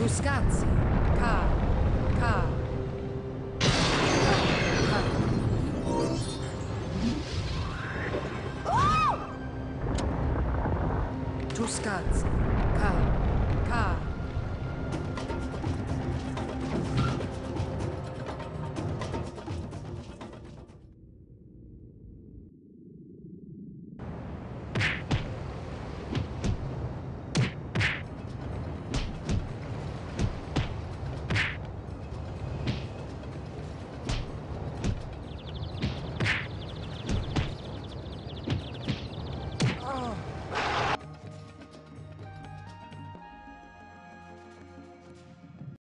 Tuscazzi. Car. Car. Ka. Oh! Tuscazzi. car. Ka.